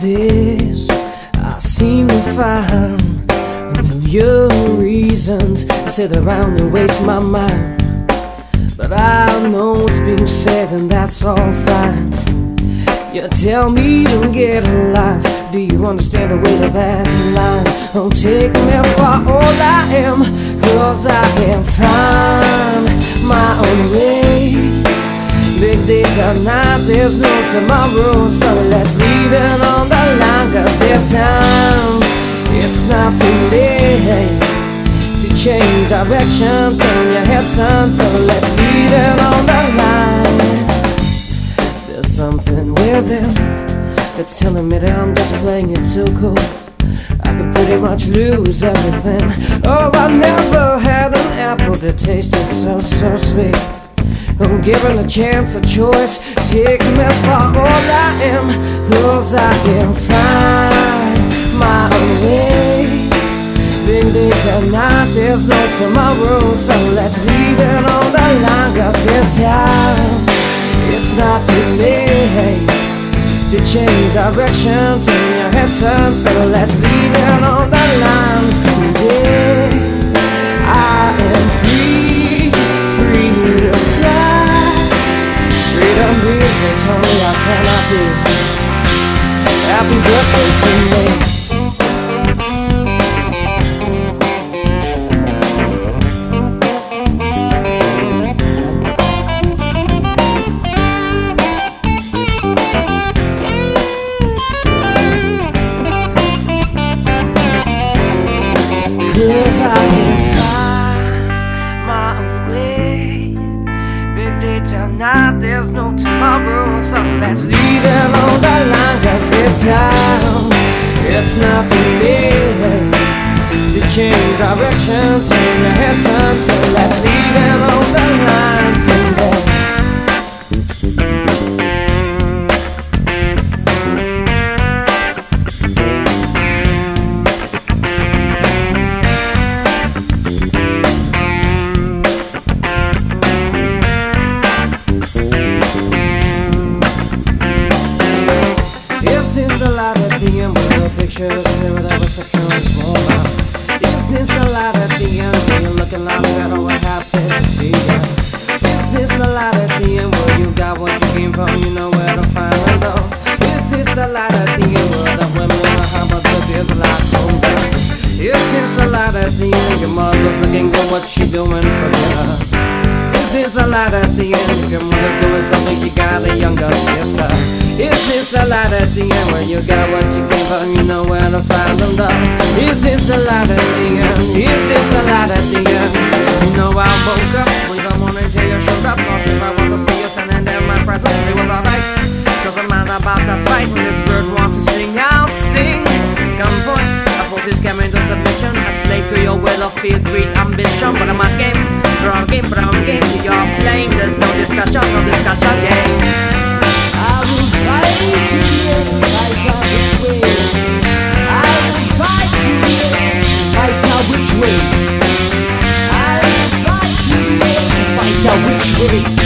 days I seem to find a million reasons to sit around and waste my mind. But I know what's being said, and that's all fine. You tell me to get a life. Do you understand the weight of that line? Don't take me for all I am, cause I can find tonight, there's no tomorrow, so let's leave it on the line, cause this time it's not too late to change direction, turn your head, son, so let's leave it on the line. There's something within that's telling me that I'm just playing it too cool. I could pretty much lose everything. Oh, I never had an apple that tasted so, so sweet. Oh, given a chance, a choice, take me for all I am, cause I can find my own way. Big day tonight, there's no tomorrow, so let's leave it on the line, cause this time. It's not too late to change direction, turn your head, son, so let's leave it on the line today. Be. Happy birthday to me. Tonight, there's no tomorrow. So let's leave it the line. Cause this time, it's not too late to change direction. Turn your head, son. Where the pictures clear reception is smaller? Is this a lot the end where you're looking like better we're happy to see ya? Is this a lot the end where you got what you came from, you know where to find the though? Is this a lot the end where the women are hot but the beer's a lot colder? Is this a lot the end your mother's looking good, what she doing for you? Is this a lot at the end? If your mother's doing something, you got a younger sister. Is this a lot at the end where you got what you came for, you know where to find them, love? Is this a lot at the end? Is this a lot at the end? You know I woke up out way. I will fight to fight which way.